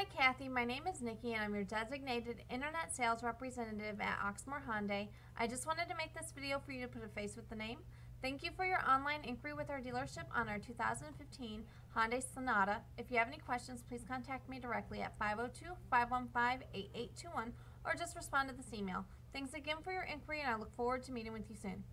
Hi Kathy, my name is Nikki and I'm your designated internet sales representative at Oxmoor Hyundai. I just wanted to make this video for you to put a face with the name. Thank you for your online inquiry with our dealership on our 2015 Hyundai Sonata. If you have any questions, please contact me directly at 502-515-8821 or just respond to this email. Thanks again for your inquiry and I look forward to meeting with you soon.